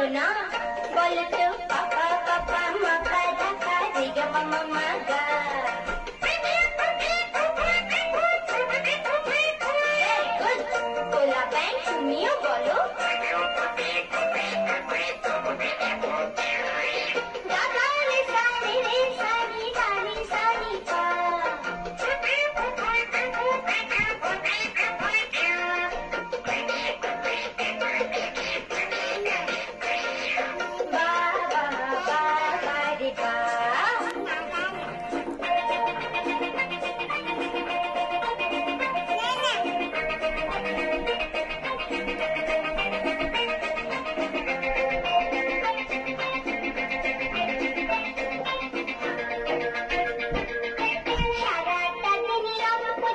When I don't. too.